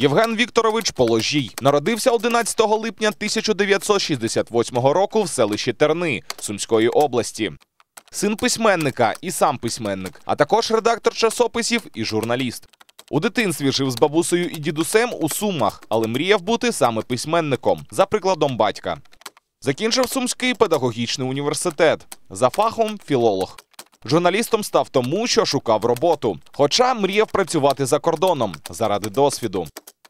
Євген Вікторович Положій народився 11 липня 1968 року в селищі Терни Сумської області. Син письменника і сам письменник, а також редактор часописів і журналіст. У дитинстві жив з бабусею і дідусем у Сумах, але мріяв бути саме письменником, за прикладом батька. Закінчив Сумський педагогічний університет. За фахом філолог. Журналістом став тому, що шукав роботу, хоча мріяв працювати за кордоном заради досвіду.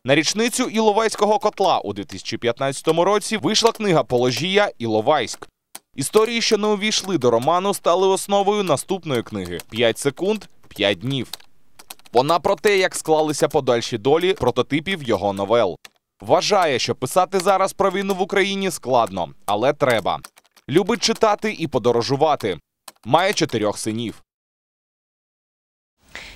На річницю Іловайського котла у 2015 році вийшла книга Положія Іловайськ. Історії, що не увійшли до роману, стали основою наступної книги «5 секунд, 5 днів. Вона про те, як склалися подальші долі прототипів його новел. Вважає, що писати зараз про війну в Україні складно, але треба. Любить читати і подорожувати. Має чотирьох синів.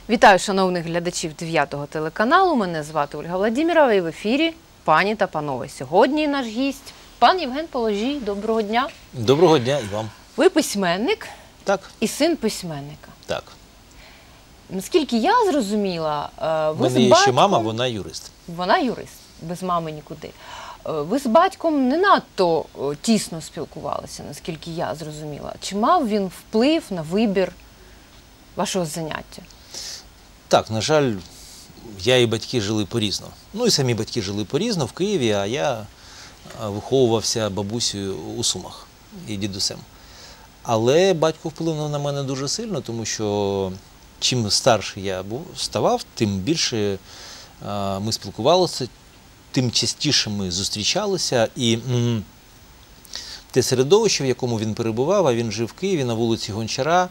Вітаю шановних глядачів 9-го телеканалу. Мене звати Ольга Владімірова і в ефірі пані та панове. Сьогодні наш гість пан Євген Положій. Доброго дня. Доброго дня і вам. Ви письменник Так, і син письменника. так. Наскільки я зрозуміла, е, ви з мене є батьком... ще мама, вона юрист. Вона юрист, без мами нікуди. Е, Ви з батьком не надто е, тісно спілкувалися, наскільки я зрозуміла. Чи мав він вплив на вибір вашого заняття? Так, на жаль, я і батьки жили по-різно. Ну і самі батьки жили по-різно в Києві, а я виховувався бабусею у Сумах і дідусем. Але батько вплинув на мене дуже сильно, тому що чим старше я ставав, тим більше ми спілкувалися, тим частіше ми зустрічалися. І те середовище, в якому він перебував, а він жив в Києві на вулиці Гончара,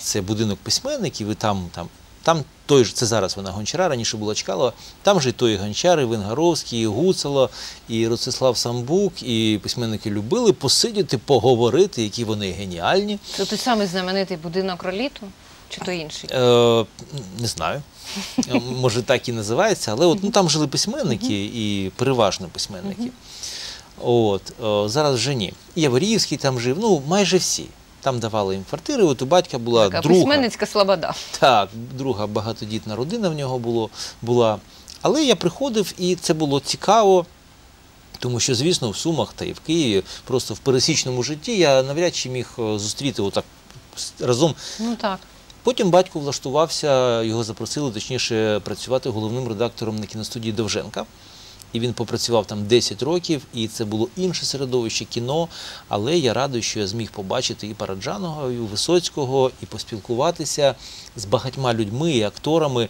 це будинок письменників, і там, там, там той ж, це зараз вона Гончара, раніше була Чкалова, там же і той Гончар, і Венгоровський, і Гуцало, і Ростислав Самбук, і письменники любили посидіти, поговорити, які вони геніальні. Це той самий знаменитий будинок роліту? Чи то інший? Е, не знаю. Е, Може, так і називається, але от, ну, там жили письменники і переважно письменники. От, е, зараз вже ні. Яворівський там жив, ну майже всі. Там давали їм квартири. От у батька була Така друга. письменницька слобода. Так, друга багатодітна родина в нього було, була. Але я приходив і це було цікаво, тому що, звісно, в Сумах та і в Києві, просто в пересічному житті я навряд чи міг е, зустріти отак разом. Ну так. Потім батько влаштувався, його запросили, точніше, працювати головним редактором на кіностудії Довженка. І він попрацював там 10 років, і це було інше середовище кіно. Але я радий, що я зміг побачити і Параджаного, і Висоцького, і поспілкуватися з багатьма людьми і акторами,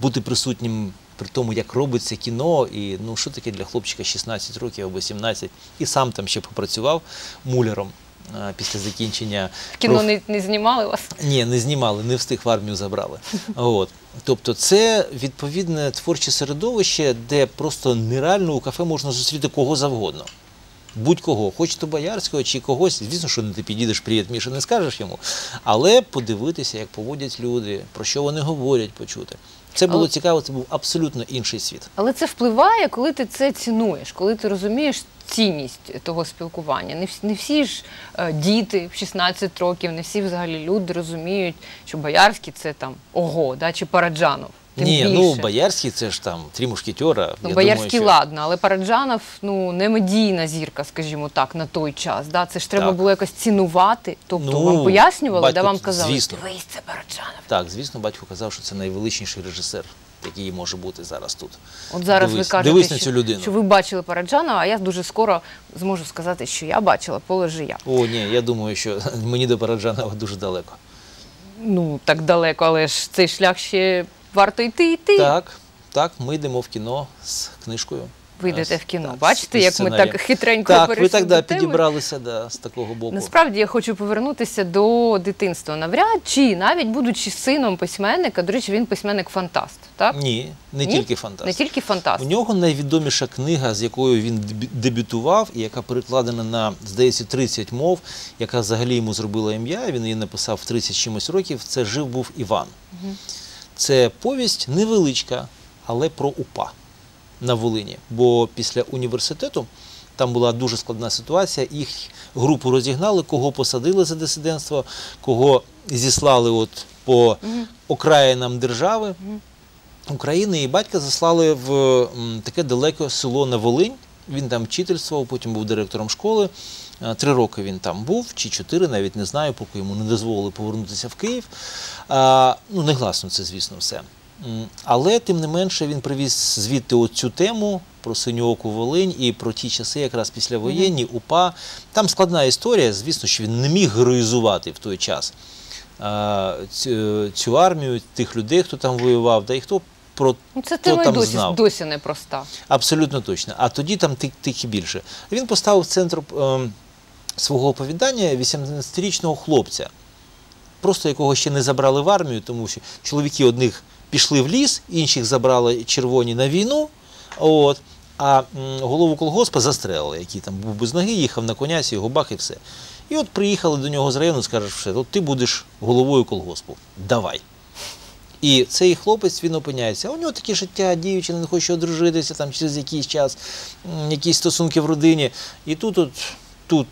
бути присутнім при тому, як робиться кіно, і ну що таке для хлопчика 16 років або 17, і сам там ще попрацював муляром після закінчення Кіно проф- не, не знімали вас. ні, не знімали, не встиг в армію забрали. От. Тобто це відповідне творче середовище, де просто нереально у кафе можна зустріти кого завгодно. Будь-кого, хоч то Боярського чи когось, звісно, що не ти підійдеш, привіт, Міша, не скажеш йому, але подивитися, як поводять люди, про що вони говорять, почути. Це було Але- цікаво, це був абсолютно інший світ. Але це впливає, коли ти це цінуєш, коли ти розумієш цінність того спілкування. Не всі, не всі ж е, діти в 16 років, не всі взагалі люди розуміють, що Боярський це там ого, да, чи Параджанов. Тим Ні, більше. ну Боярський це ж там три мушкетера. Ну, я Боярський думаю, що... ладно, але Параджанов ну не медійна зірка, скажімо так, на той час. Да? Це ж треба Так. було якось цінувати. Тобто Ну, вам пояснювали, батько, да вам казали, звісно. дивись, це Параджанов. Так, звісно, батько казав, що це найвеличніший режисер, який може бути зараз тут. От зараз Дивись, ви кажете, дивись на що, цю людину. що ви бачили Параджанова, а я дуже скоро зможу сказати, що я бачила Положия. О, ні, я думаю, що мені до Параджанова дуже далеко. Ну, так далеко, але ж цей шлях ще варто йти йти. Так, так, ми йдемо в кіно з книжкою. Ви йдете Е, в кіно. так, Бачите, як ми так хитренько Так, ви перейшли так да, підібралися да, з такого боку. Насправді я хочу повернутися до дитинства. Навряд чи навіть будучи сином письменника, до речі, він письменник-фантаст. Так? Ні, не Ні? тільки фантаст. Не тільки фантаст. У нього найвідоміша книга, з якою він дебютував, і яка перекладена на, здається, 30 мов, яка взагалі йому зробила ім'я. Він її написав в 30 чимось років. Це Жив був Іван. Це повість невеличка, але про УПА на Волині. Бо після університету там була дуже складна ситуація. Їх групу розігнали, кого посадили за дисидентство, кого зіслали от по окраїнам держави. України, і батька заслали в таке далеке село на Волинь. Він там вчительствував, потім був директором школи. Е, Три роки він там був, чи чотири, навіть не знаю, поки йому не дозволили повернутися в Київ. А, ну, негласно це, звісно, все. Але тим не менше він привіз звідти оцю тему про синьооку Волинь і про ті часи, якраз післявоєнні, УПА. Там складна історія, звісно, що він не міг героїзувати в той час цю, цю армію, тих людей, хто там воював, да і хто про Ну, це хто там досі, знав. досі непроста. Абсолютно точно. А тоді там і більше. Він поставив в центр ем, свого оповідання 18-річного хлопця, просто якого ще не забрали в армію, тому що чоловіки одних пішли в ліс, інших забрали червоні на війну. От, а голову колгоспа застрелили, який там був без ноги, їхав на конясі, його бах і все. І от приїхали до нього з району, скажеш, от ти будеш головою колгоспу. Давай. І цей хлопець він опиняється. У нього таке життя, дівчина не хоче одружитися там через якийсь час, якісь стосунки в родині. І тут, от, тут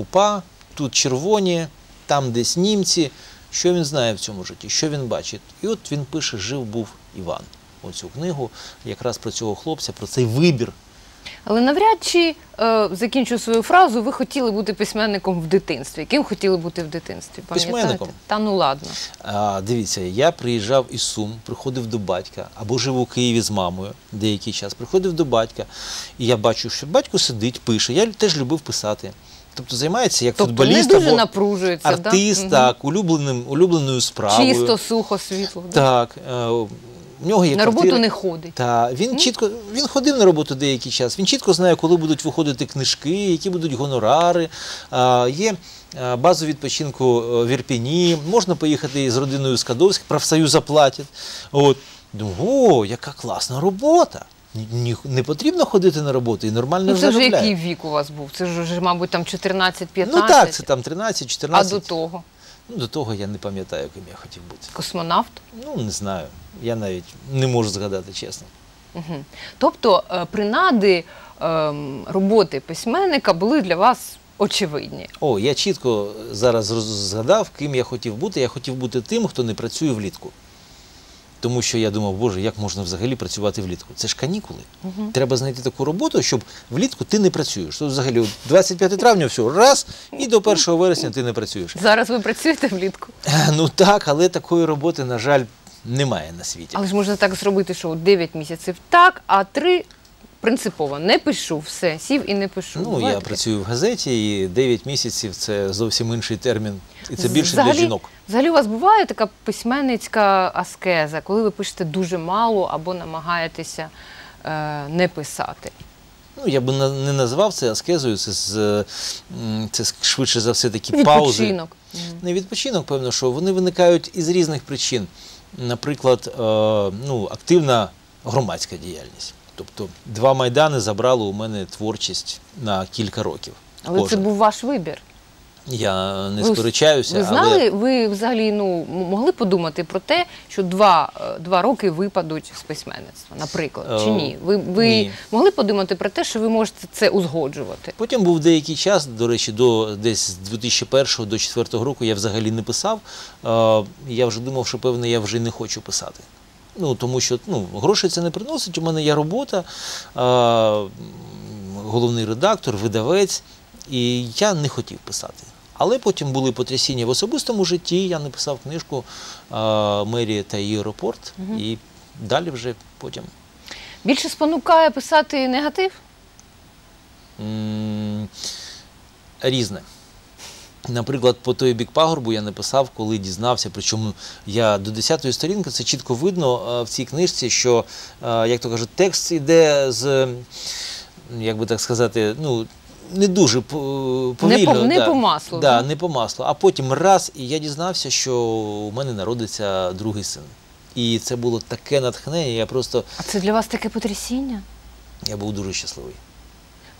упа, тут червоні, там десь німці. Що він знає в цьому житті, що він бачить? І от він пише Жив був Іван. Оцю книгу якраз про цього хлопця, про цей вибір. Але навряд чи е, закінчу свою фразу, ви хотіли бути письменником в дитинстві. Ким хотіли бути в дитинстві? Письменником. Та ну ладно. А, дивіться, я приїжджав із Сум, приходив до батька, або жив у Києві з мамою деякий час. Приходив до батька, і я бачу, що батько сидить, пише. Я теж любив писати. Тобто займається як Тобто футболіст не дуже або артист, да? так, улюбленим, улюбленою справою. Чисто, сухо, світло. Так, е, в нього є На роботу квартира. не ходить. Та він чітко він ходив на роботу деякий час. Він чітко знає, коли будуть виходити книжки, які будуть гонорари. А, є а, базу відпочинку е, в Ірпіні. Можна поїхати з родиною з Кадовськ, профсоюз заплатять. От думаю, о, яка класна робота. Ні, не потрібно ходити на роботу і нормально Ну, це вже заробляє. який вік у вас був? Це ж, вже, мабуть, там 14-15. Ну так, це там 13, 14. А до того? Ну, до того я не пам'ятаю, ким я хотів бути. Космонавт? Ну, не знаю. Я навіть не можу згадати, чесно. Угу. Тобто е, принади ем, роботи письменника були для вас очевидні. О, я чітко зараз згадав, ким я хотів бути. Я хотів бути тим, хто не працює влітку. Тому що я думав, боже, як можна взагалі працювати влітку? Це ж канікули. Треба знайти таку роботу, щоб влітку ти не працюєш. Тут взагалі 25 травня все, раз, і до 1 вересня ти не працюєш. Зараз ви працюєте влітку. Ну так, але такої роботи, на жаль, немає на світі. Але ж можна так зробити, що от 9 місяців так, а 3 принципово не пишу, все, сів і не пишу. Ну, Буває я таке? працюю в газеті, і 9 місяців це зовсім інший термін. І це більше взагалі, для жінок. Взагалі у вас буває така письменницька аскеза, коли ви пишете дуже мало або намагаєтеся е, не писати. Ну, я би не назвав це аскезою, це, з, це швидше за все такі паузи. Відпочинок. Не відпочинок, певно, що вони виникають із різних причин. Наприклад, е, ну, активна громадська діяльність. Тобто два майдани забрали у мене творчість на кілька років. Але це був ваш вибір. Я не Ви- сперечаюся, Ви знали, але ви взагалі ну, могли подумати про те, що два, е, два роки випадуть з письменництва, наприклад, чи Е, ні? Ви, ви ні. могли подумати про те, що ви можете це узгоджувати? Потім був деякий час, до речі, до десь з 2001 до 2004 року я взагалі не писав. Е, Я вже думав, що певне я вже не хочу писати. Ну, тому що ну, грошей це не приносить. У мене є робота, головний редактор, видавець, і я не хотів писати. Але потім були потрясіння в особистому житті. Я написав книжку е, Мерія та її аеропорт, і далі вже потім. Більше спонукає писати негатив? Різне. Наприклад, по той бік пагорбу я написав, коли дізнався, причому я до 10-ї сторінки, це чітко видно е, в цій книжці, що, е, як то кажуть, текст іде з, як би так сказати, ну, не дуже повільно. Не по- не да. по маслу, Да, да? не по маслу. А потім раз, і я дізнався, що у мене народиться другий син. І це було таке натхнення, я просто А це для вас таке потрясіння? я був дуже щасливий.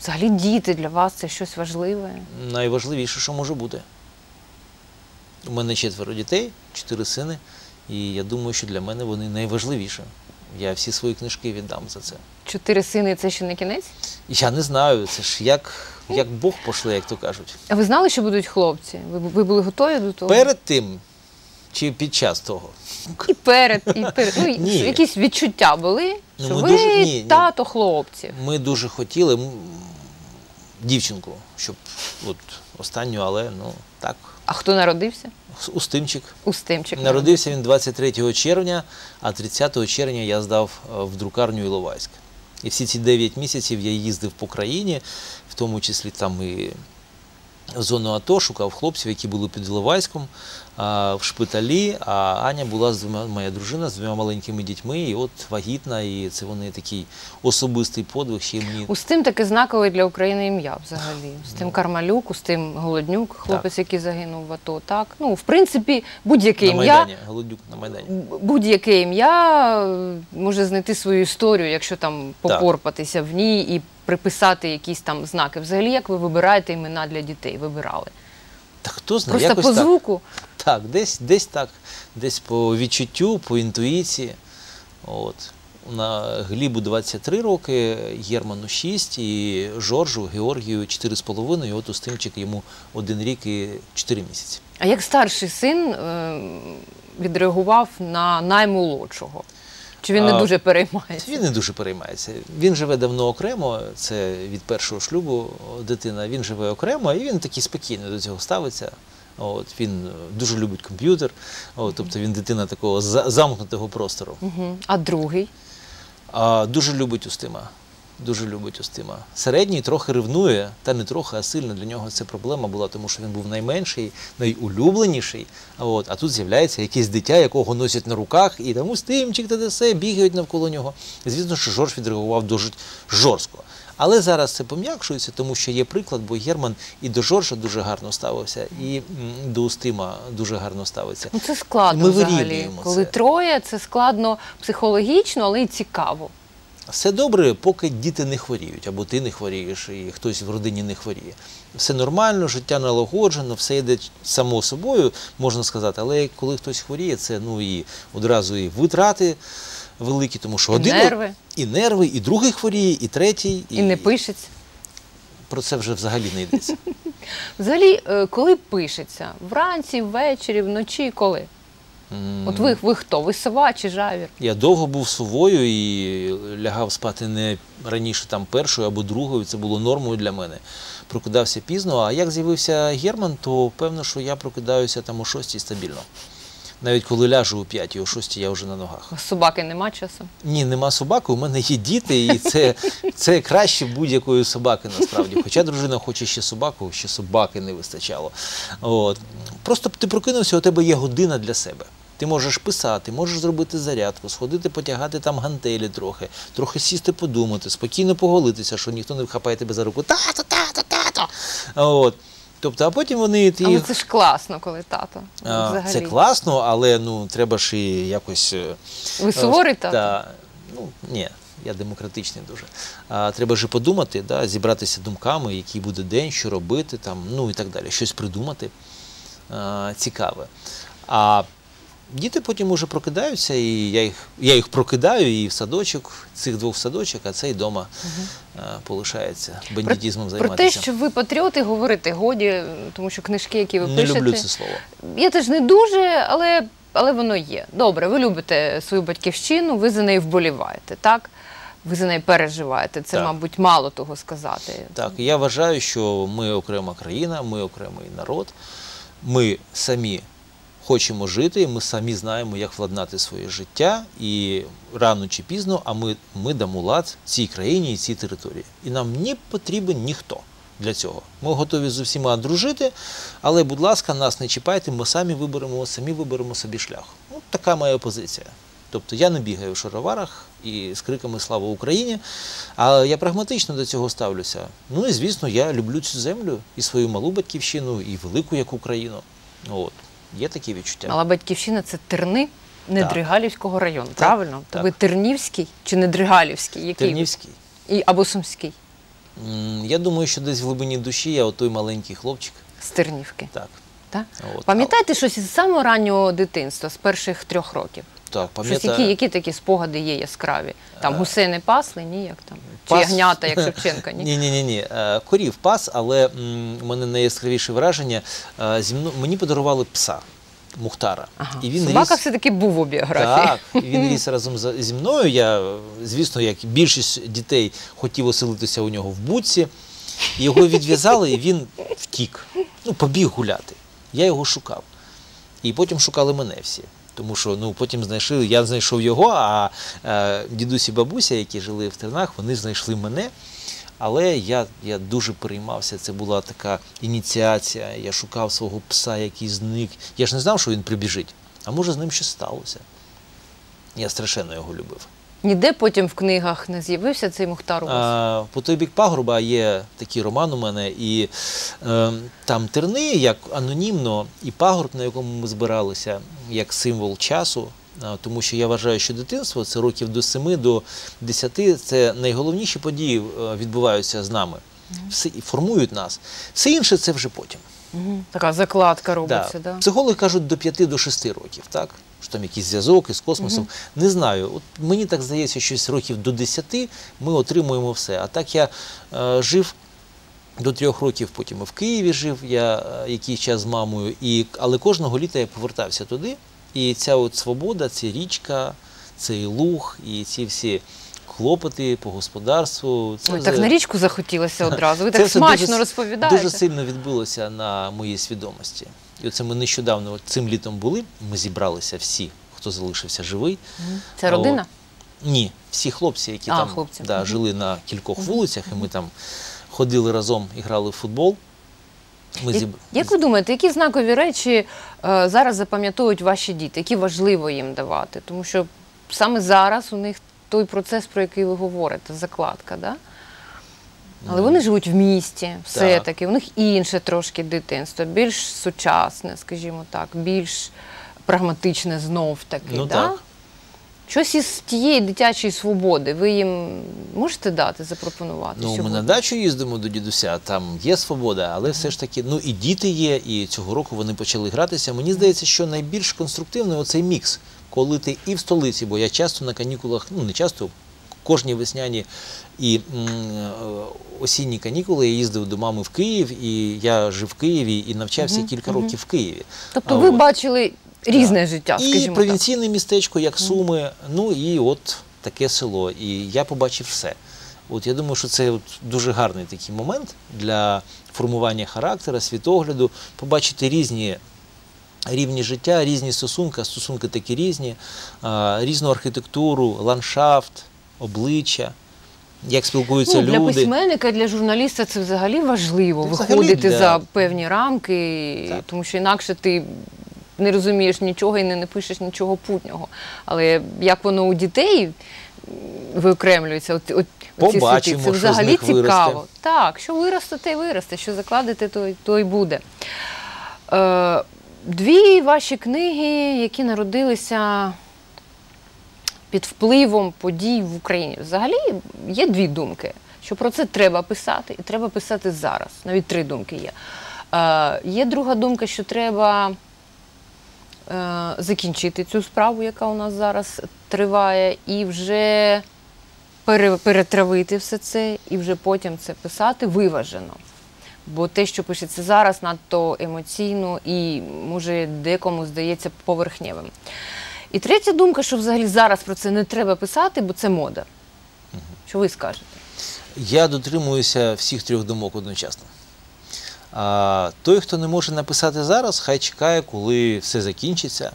Взагалі діти для вас це щось важливе. найважливіше, що може бути. У мене четверо дітей, чотири сини, і я думаю, що для мене вони найважливіші. Я всі свої книжки віддам за це. Чотири сини це ще не кінець? Я не знаю, це ж як, як Бог пошле, як то кажуть. А ви знали, що будуть хлопці? Ви, ви були готові до того? Перед тим, Чи під час того? І перед, і перед. Ну, Ні. якісь відчуття були, Ну, що ми ви дуже- ні, ні. тато хлопців. Ми дуже хотіли м, дівчинку, щоб от останню, але ну так, А хто народився? устимчик. Устимчик. Народився він 23 червня, а 30 червня я здав е, в друкарню Іловайськ. І всі ці 9 місяців я їздив по країні, в тому числі там і в зону АТО, шукав хлопців, які були під Іловайськом, в шпиталі. А Аня була з двома, моя дружина з двома маленькими дітьми, і от вагітна, і це вони такий особистий подвиг. Ще мені Устим таке знакове для України ім'я взагалі. Устим Кармалюк, Устим Голоднюк, хлопець, який загинув в АТО. Так, ну в принципі, будь-яке ім'я. Голодюк на Майдані. Будь-яке ім'я е, може знайти свою історію, якщо там попорпатися в ній і приписати якісь там знаки. Взагалі, як ви вибираєте імена для дітей? Вибирали? Та хто знає, Просто якось по звуку. Так, десь, десь так, десь по відчуттю, по інтуїції. От. На Глібу 23 роки, Герману 6 і Жоржу, Георгію 4,5, і от Устимчик йому один рік і 4 місяці. А як старший син е, відреагував на наймолодшого? Чи він не дуже переймається? Він не дуже переймається. Він живе давно окремо, це від першого шлюбу дитина. Він живе окремо, і він такий спокійно до цього ставиться. От, він е, дуже любить комп'ютер, от, тобто він дитина такого замкнутого простору. Угу. А другий? А, дуже любить Устима. Дуже любить Устима. Середній трохи ревнує, та не трохи, а сильно для нього це проблема була, тому що він був найменший, найулюбленіший. От, а тут з'являється якесь дитя, якого носять на руках, і там Устимчик та все, бігають навколо нього. І, звісно, що Жорж відреагував дуже жорстко. Але зараз це пом'якшується, тому що є приклад, бо Герман і до Жоржа дуже гарно ставився, і до Устима дуже гарно ставиться. Ну це складно Ми взагалі. Коли це. троє, це складно психологічно, але й цікаво. Все добре, поки діти не хворіють, або ти не хворієш, і хтось в родині не хворіє. Все нормально, життя налагоджено, все йде само собою, можна сказати. Але коли хтось хворіє, це ну і одразу і витрати великі, тому що І один нерви. і нерви, і другий хворіє, і третій, І не пишеться. про це вже взагалі не йдеться. Взагалі, е, коли пишеться? Вранці, ввечері, вночі, коли? М, От ви, ви хто? Ви сова чи жавір? Я довго був совою і лягав спати не раніше там першою або другою. Це було нормою для мене. Прокидався пізно. А як з'явився Герман, то певно, що я прокидаюся там о 6 стабільно. Навіть коли ляжу о 5, о 6 я вже на ногах. Собаки нема часу? Ні, нема собаки, у мене є діти, і це, це краще будь-якої собаки насправді. Хоча дружина хоче ще собаку, ще собаки не вистачало. От. Просто ти прокинувся, у тебе є година для себе. Ти можеш писати, можеш зробити зарядку, сходити, потягати там гантелі трохи, трохи сісти, подумати, спокійно поголитися, що ніхто не вхапає тебе за руку. Тато, тато, тато. От. Тобто, а потім вони ті. Але це ж класно, коли тато. А, Взагалі. Це класно, але ну треба ж і якось. е, Ви суворий тато? Та, ну, ні, я демократичний дуже. А, треба ж і подумати, да, зібратися думками, який буде день, що робити, там, ну і так далі, щось придумати а, цікаве. А діти потім уже прокидаються, і я їх, я їх прокидаю і в садочок, цих двох в садочок, а цей вдома а, полишається бандитізмом Про займатися. те, що ви патріоти, говорити годі, тому що книжки, які ви Не пишете. люблю це слово. Я теж не дуже, але, але воно є. Добре, ви любите свою батьківщину, ви за неї вболіваєте, так? Ви за неї переживаєте. Це, Так. мабуть, мало того сказати. Так, я вважаю, що ми окрема країна, ми окремий народ, ми самі хочемо жити, ми самі знаємо, як владнати своє життя, і рано чи пізно, а ми, ми дамо лад цій країні і цій території. І нам не потрібен ніхто для цього. Ми готові з усіма дружити, але, будь ласка, нас не чіпайте, ми самі виберемо, самі виберемо собі шлях. Ну, така моя позиція. Тобто я не бігаю в шароварах і з криками Слава Україні, а я прагматично до цього ставлюся. Ну і звісно, я люблю цю землю і свою малу батьківщину, і велику як Україну. От. Є такі відчуття. Мала батьківщина це Терни Недригалівського району, Так, правильно? так. Тобі Тернівський чи Недригалівський? Який? Тернівський. І, або Сумський Я думаю, що десь в глибині душі я отой маленький хлопчик. з Тернівки. Так. Так? Пам'ятаєте щось із самого раннього дитинства, з перших трьох років? Так, Щось, пам'ятаю. які, які такі спогади є яскраві? Там гусей не пасли, ні, як там? Чи Пас- ягнята, як Шевченка, ні? Ні, ні, ні, ні. Корів пас, але у мене найяскравіше враження. е, Зі мно... Мені подарували пса. Мухтара. Ага. І він Собака ріс... все-таки був у біографії. Так, він ріс разом зі мною. Я, е, звісно, як більшість дітей, хотів оселитися у нього в буці. Його відв'язали, і він втік. Ну, побіг гуляти. Я його шукав. І потім шукали мене всі. Тому що ну, потім знайшли, я знайшов його, а е, дідусь і бабуся, які жили в Тернах, вони знайшли мене. Але я, я дуже переймався. Це була така ініціація. Я шукав свого пса, який зник. Я ж не знав, що він прибіжить. А може з ним щось сталося. Я страшенно його любив. Ніде потім в книгах не з'явився цей Мухтар у вас? А, по той бік пагорба є такий роман у мене, і е, там терни, як анонімно, і пагорб, на якому ми збиралися, як символ часу. Тому що я вважаю, що дитинство це років до 7 до 10 це найголовніші події е, відбуваються з нами. Все, формують нас. Все інше це вже потім. Така закладка робиться, да. Психологи кажуть до 5 до 6 років, так? Що там якийсь зв'язок із космосом. Не знаю. От мені так здається, що з років до 10 ми отримуємо все. А так я е, жив до трьох років, потім і в Києві жив я е, якийсь час з мамою, і, але кожного літа я повертався туди. І ця от свобода, ця річка, цей луг, і ці всі клопоти по господарству. Це Ой, так вже- на річку захотілося одразу. Ви це так смачно дуже, розповідаєте. Дуже сильно відбулося на моїй свідомості. І оце ми нещодавно цим літом були. Ми зібралися всі, хто залишився живий. Це родина? От. Ні, всі хлопці, які А, там хлопці. Да, жили на кількох вулицях, і ми там ходили разом і грали в футбол. Ми Я- зіб... Як ви думаєте, які знакові речі е, зараз запам'ятовують ваші діти, які важливо їм давати? Тому що саме зараз у них той процес, про який ви говорите, закладка, да? Але вони живуть в місті, все-таки, у них інше трошки дитинство, більш сучасне, скажімо так, більш прагматичне знов таки. Ну, да? так. Щось із тієї дитячої свободи ви їм можете дати, запропонувати? Ну, ми на дачу їздимо до дідуся, там є свобода, але все ж таки, ну і діти є, і цього року вони почали гратися. Мені здається, що найбільш конструктивний оцей мікс, коли ти і в столиці, бо я часто на канікулах, ну не часто, кожні весняні і е, осінні канікули я їздив до мами в Київ, і я жив в Києві і навчався Мгм, кілька мгм. років в Києві. Тобто ви от. бачили різне життя, І скажімо так. провінційне містечко, як Суми, ну і от таке село. І я побачив все. От я думаю, що це от дуже гарний такий момент для формування характера, світогляду, побачити різні рівні життя, різні стосунки, стосунки такі різні, різну архітектуру, ландшафт, обличчя, як спілкуються Ну, для люди. письменника, для журналіста це взагалі важливо Це взагалі виходити для- за певні рамки, Так. тому що інакше ти не розумієш нічого і не напишеш нічого путнього. Але як воно у дітей виокремлюється, от, от, Побачимо, світи, це що з взагалі них виросте. цікаво. Так, що виросте, те й виросте, що закладете, то, й- то й буде. Е, дві ваші книги, які народилися під впливом подій в Україні. Взагалі є дві думки, що про це треба писати, і треба писати зараз. Навіть три думки є. Е, є друга думка, що треба е, закінчити цю справу, яка у нас зараз триває, і вже перетравити все це, і вже потім це писати виважено. Бо те, що пишеться зараз, надто емоційно і може декому здається поверхневим. І третя думка, що взагалі зараз про це не треба писати, бо це мода. Що ви скажете? Я дотримуюся всіх трьох думок одночасно. А, той, хто не може написати зараз, хай чекає, коли все закінчиться.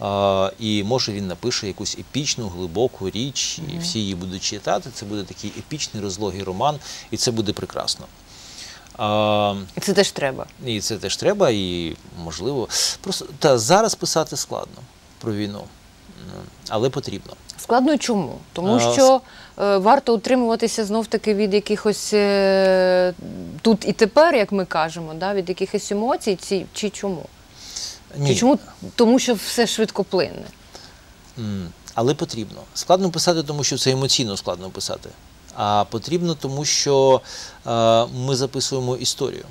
А, і може він напише якусь епічну, глибоку річ, і всі її будуть читати. Це буде такий епічний розлогий роман, і це буде прекрасно. А, І це теж треба. і це теж треба, і можливо. Просто та зараз писати складно про війну, але потрібно. Складно чому? Тому що е, варто утримуватися знов таки від якихось е, тут і тепер, як ми кажемо, да, від якихось емоцій, ці, чи чому? Чи чому? Тому що все швидкоплинне. Але потрібно. Складно писати, тому що це емоційно складно писати. А потрібно, тому що е, ми записуємо історію.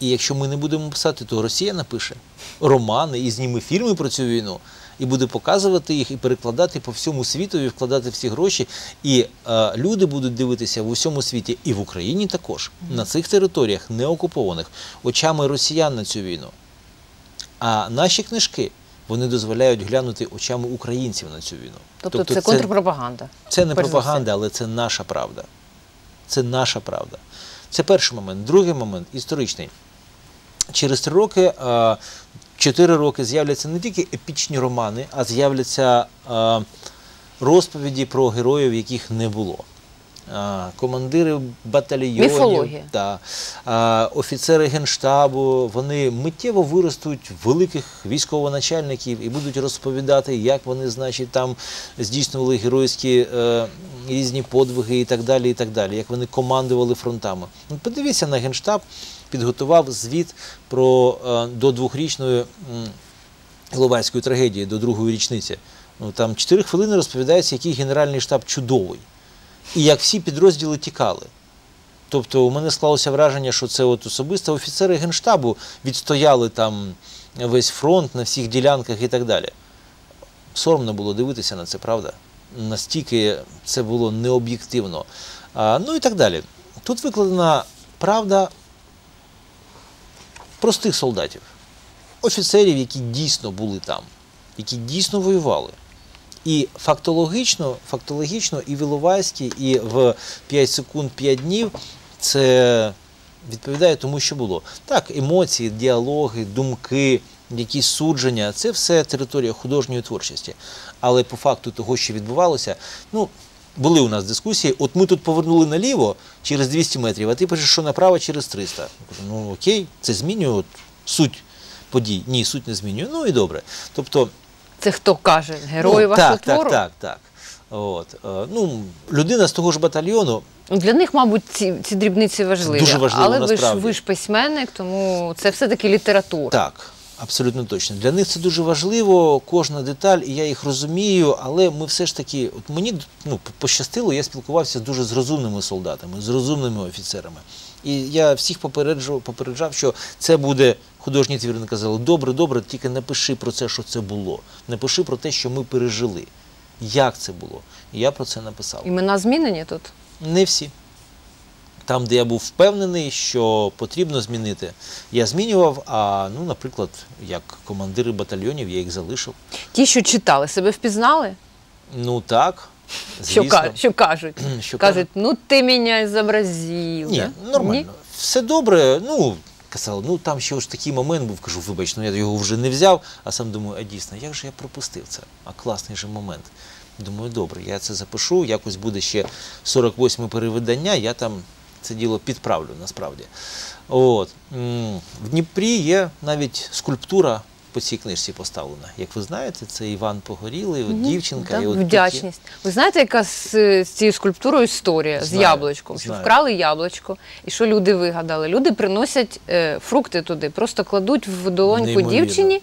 І якщо ми не будемо писати, то Росія напише романи і зніме фільми про цю війну, і буде показувати їх і перекладати по всьому світу, і вкладати всі гроші. І е, люди будуть дивитися в усьому світі, і в Україні також, на цих територіях, не окупованих, очами росіян на цю війну. А наші книжки вони дозволяють глянути очами українців на цю війну. Тобто, це контрпропаганда. Це не пропаганда, але це наша правда. Це наша правда. Це перший момент. Другий момент історичний. Через три роки, е, чотири роки з'являться не тільки епічні романи, а з'являться е, розповіді про героїв, яких не було. Командири батальйонів, та, е, офіцери генштабу, вони миттєво виростуть великих військовоначальників і будуть розповідати, як вони, значить, там здійснювали геройські е, різні подвиги і так далі, і так далі, як вони командували фронтами. Ну, подивіться на генштаб, підготував звіт про е, до двохрічної Іловайської трагедії, до другої річниці. Ну там чотири хвилини розповідається, який генеральний штаб чудовий, і як всі підрозділи тікали. Тобто у мене склалося враження, що це от особисто офіцери генштабу відстояли там весь фронт на всіх ділянках і так далі. Соромно було дивитися на це, правда? Настільки це було необ'єктивно. Ну і так далі. Тут викладена правда простих солдатів, офіцерів, які дійсно були там, які дійсно воювали. І фактологічно, фактологічно і в Іловайській, і в 5 секунд 5 днів це відповідає тому, що було. Так, емоції, діалоги, думки, якісь судження це все територія художньої творчості. Але по факту того, що відбувалося, ну. Були у нас дискусії, от ми тут повернули наліво через 200 метрів, а ти пишеш, що направо через 300. Я кажу, ну окей, це змінює от, суть подій. Ні, суть не змінює. Ну і добре. Тобто, Це хто каже? Герої ну, вашого так, твору? Так, так, так. От, е, ну, людина з того ж батальйону, Ну, Для них, мабуть, ці, ці дрібниці важливі. Дуже важливо, Але ви ж, ви ж письменник, тому це все-таки література. так, абсолютно точно. Для них це дуже важливо, кожна деталь, і я їх розумію, але ми все ж таки, от мені ну, пощастило, я спілкувався дуже з розумними солдатами, з розумними офіцерами. І я всіх попереджав, попереджав, що це буде художній твір. Вони казали, добре, добре, тільки напиши про це, що це було. Напиши про те, що ми пережили. Як це було? І я про це написав. Імена змінені тут? Не всі. Там, де я був впевнений, що потрібно змінити, я змінював. А ну, наприклад, як командири батальйонів, я їх залишив. Ті, що читали, себе впізнали? Ну так, Що, звісно. що кажуть? Що кажуть, ну ти мене зобразив. Ні, да? нормально. Все добре. Ну, казали, ну там ще ось такий момент був, кажу, вибач, ну я його вже не взяв, а сам думаю, а дійсно, як же я пропустив це? А класний же момент. Думаю, добре, я це запишу, якось буде ще 48 перевидання, я там це діло підправлю насправді. От. В Дніпрі є навіть скульптура по цій книжці поставлена. Як ви знаєте, це Іван Погорілий, от дівчинка. І от вдячність. Ви знаєте, яка з, з цією скульптурою історія з Знаю, яблучком? Що знаю. вкрали яблучко, і що люди вигадали? Люди приносять е, фрукти туди, просто кладуть в долоньку Неймовірно. дівчині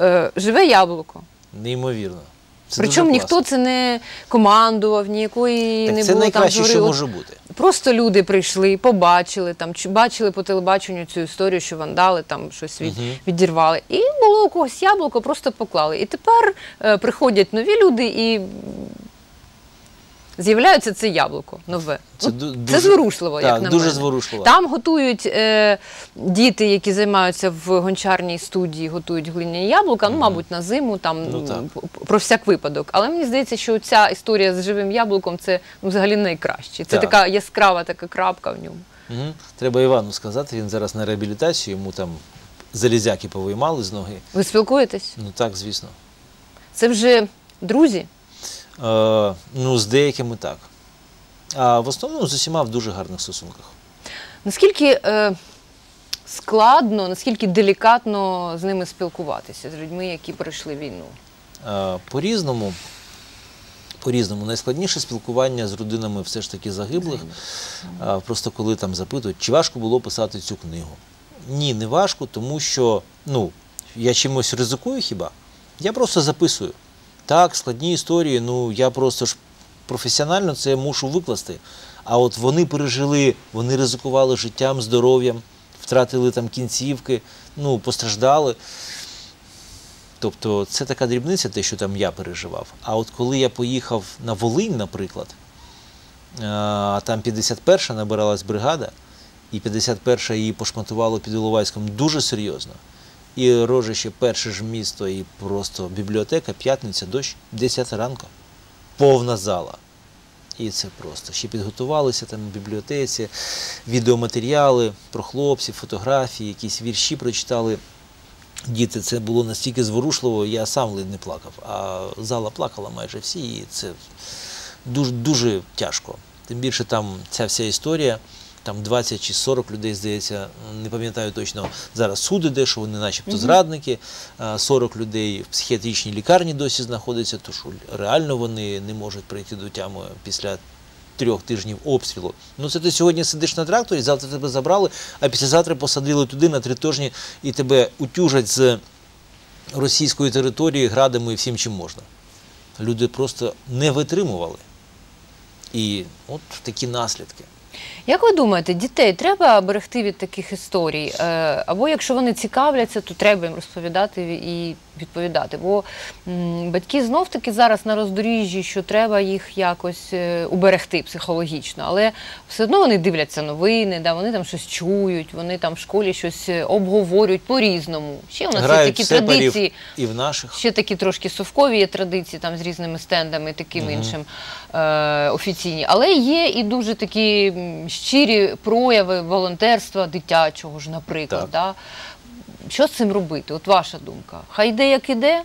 е, живе яблуко. Неймовірно. Це Причому дуже ніхто класно. це не командував, ніякої Так не це було найкраще, там що може бути. Просто люди прийшли, побачили там, чи бачили по телебаченню цю історію, що вандали там щось від, Мгм. відірвали. І було у когось яблуко, просто поклали. І тепер е, приходять нові люди і з'являється це яблуко нове. Це Ну, ду- це зворушливо, так, як на дуже мене. зворушливо. Там готують е, діти, які займаються в гончарній студії, готують глиняні яблука, ну, мабуть, на зиму, там Ну, так. про всяк випадок. Але мені здається, що ця історія з живим яблуком це ну, взагалі найкраще. Це Так. така яскрава така крапка в ньому. Угу. Треба Івану сказати, він зараз на реабілітації, йому там залізяки повиймали з ноги. Ви спілкуєтесь? Ну так, звісно. Це вже друзі. Е, ну, з деякими так. А в основному з усіма в дуже гарних стосунках. Наскільки е, складно, наскільки делікатно з ними спілкуватися, з людьми, які пройшли війну? Е, по-різному. По-різному. Найскладніше спілкування з родинами все ж таки загиблих. Е, Просто коли там запитують, чи важко було писати цю книгу. Ні, не важко, тому що ну, я чимось ризикую хіба. Я просто записую. Так, складні історії, ну я просто ж професіонально це мушу викласти. А от вони пережили, вони ризикували життям, здоров'ям, втратили там кінцівки, ну, постраждали. Тобто це така дрібниця, те, що там я переживав. А от коли я поїхав на Волинь, наприклад, а там 51-ша набиралась бригада, і 51-ша її пошматувало під Іловайськом дуже серйозно. І Рожище перше ж місто, і просто бібліотека, п'ятниця, дощ, 10 ранку. Повна зала. І це просто. Ще підготувалися там в бібліотеці, відеоматеріали про хлопців, фотографії, якісь вірші прочитали. Діти, це було настільки зворушливо, я сам ледь не плакав, а зала плакала майже всі, і це дуже, дуже тяжко. Тим більше там ця вся історія, там 20 чи 40 людей, здається, не пам'ятаю точно, зараз суд іде, що вони начебто зрадники, 40 людей в психіатричній лікарні досі знаходяться, то що реально вони не можуть прийти до тями після трьох тижнів обстрілу. Ну це ти сьогодні сидиш на тракторі, завтра тебе забрали, а післязавтра посадили туди на три тижні і тебе утюжать з російської території градами і всім чим можна. Люди просто не витримували. І от такі наслідки. Як ви думаєте, дітей треба берегти від таких історій? Е, Або якщо вони цікавляться, то треба їм розповідати і відповідати. Бо м, батьки знов таки зараз на роздоріжжі, що треба їх якось е, уберегти психологічно, але все одно вони дивляться новини, да, вони там щось чують, вони там в школі щось е, обговорюють по-різному. Ще у нас Грають є такі традиції. і в наших. Ще такі трошки совкові є традиції там з різними стендами, таким іншим е, офіційні. Але є і дуже такі щирі прояви волонтерства дитячого ж, наприклад. Так. Да? Що з цим робити? От ваша думка. Хай йде як іде.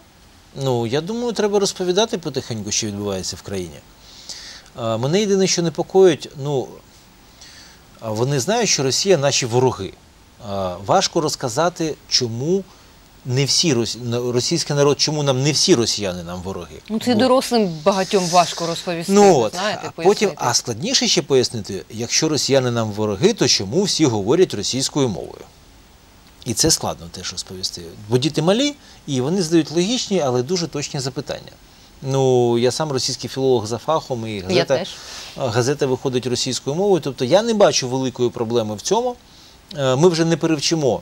Ну, я думаю, треба розповідати потихеньку, що відбувається в країні. А, Мене єдине, що непокоїть, ну, вони знають, що Росія наші вороги. А, Важко розказати, чому не всі російський народ, чому нам не всі росіяни нам вороги. Ну це Бо- дорослим багатьом важко розповісти. Ну от, знаєте, а потім, пояснити. а складніше ще пояснити, якщо росіяни нам вороги, то чому всі говорять російською мовою? І це складно теж розповісти. Бо діти малі, і вони задають логічні, але дуже точні запитання. Ну, я сам російський філолог за фахом, і газета, газета виходить російською мовою. Тобто я не бачу великої проблеми в цьому. Е, Ми вже не перевчимо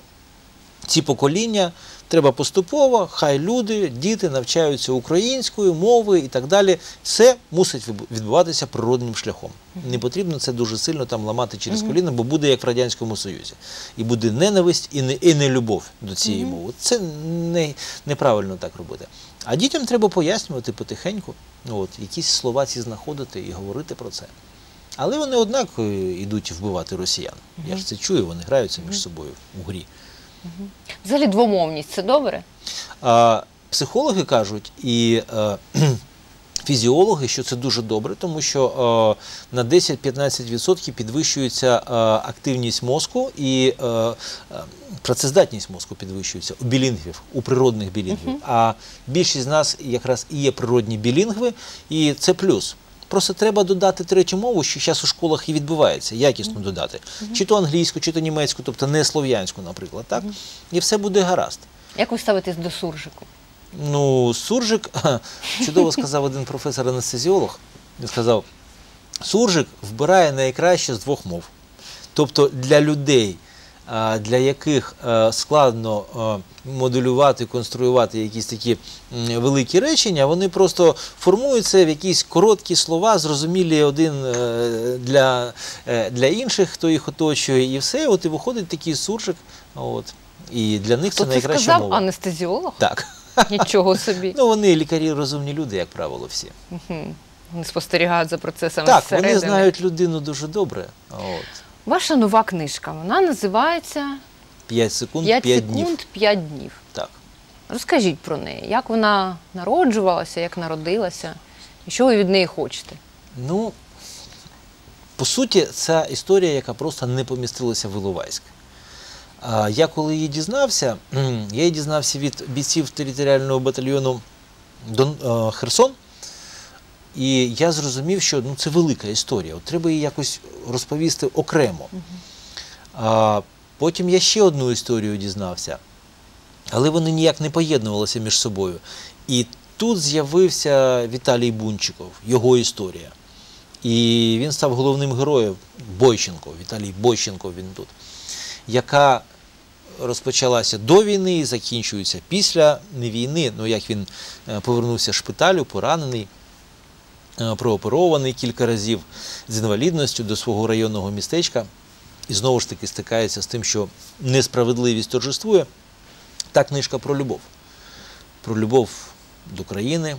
ці покоління. Треба поступово, хай люди, діти навчаються українською, мовою і так далі. Все мусить відбуватися природним шляхом. Не потрібно це дуже сильно там ламати через коліно, бо буде як в Радянському Союзі. І буде ненависть і не, і не любов до цієї мови. Це не, неправильно так робити. А дітям треба пояснювати потихеньку, от, якісь слова ці знаходити і говорити про це. Але вони однак йдуть вбивати росіян. Я ж це чую, вони граються між собою у грі. Взагалі двомовність це добре? А, психологи кажуть і е, фізіологи, що це дуже добре, тому що е, на 10-15% підвищується е, активність мозку і працездатність мозку підвищується у білінгвів, у природних білінгвів. А більшість з нас якраз і є природні білінгви, і це плюс. Просто треба додати третю мову, що зараз у школах і відбувається, якісно додати. Чи то англійську, чи то німецьку, тобто не слов'янську, наприклад, так? І все буде гаразд. Як ви ставитесь до суржику? Ну, суржик, чудово сказав один професор-анестезіолог. Він сказав, суржик вбирає найкраще з двох мов. Тобто для людей, для яких е, складно е, моделювати, конструювати якісь такі великі речення, вони просто формуються в якісь короткі слова, зрозумілі один е, для, для інших, хто їх оточує, і все. От і виходить такий суржик. От. І для них це це найкраща сказав? мова. Анестезіолог? Так. Нічого собі. Ну, вони лікарі розумні люди, як правило, всі. Мгм. Вони спостерігають за процесами так, зсередини. вони знають людину дуже добре. От. Ваша нова книжка, вона називається 5 секунд, 5 5 секунд, днів. 5 днів. Так. Розкажіть про неї, як вона народжувалася, як народилася, і що ви від неї хочете? Ну, по суті, це історія, яка просто не помістилася в Іловайськ. Я коли її дізнався, я її дізнався від бійців територіального батальйону е, Херсон. І я зрозумів, що ну, це велика історія. От треба її якось розповісти окремо. А, потім я ще одну історію дізнався, але вони ніяк не поєднувалися між собою. І тут з'явився Віталій Бунчиков, його історія. І він став головним героєм Бойченко, Віталій Бойченко він тут, яка розпочалася до війни і закінчується після війни. Ну як він е, повернувся з шпиталю, поранений, прооперований кілька разів з інвалідністю до свого районного містечка. І знову ж таки стикається з тим, що несправедливість торжествує. Та книжка про любов. Про любов до країни,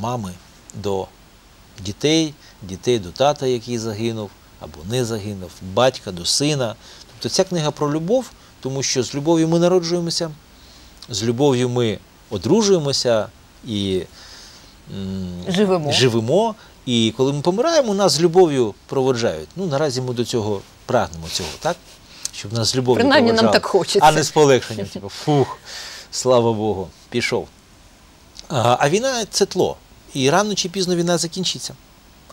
мами, до дітей, дітей до тата, який загинув або не загинув, батька до сина. Тобто ця книга про любов, тому що з любов'ю ми народжуємося, з любов'ю ми одружуємося і Живемо. живемо. І коли ми помираємо, нас з любов'ю проводжають. Ну, наразі ми до цього прагнемо цього, так? Щоб нас з любов'ю Принаймні, нам так хочеться. А не з полегшенням. Типу, фух, слава Богу, пішов. А, а війна це тло. І рано чи пізно війна закінчиться.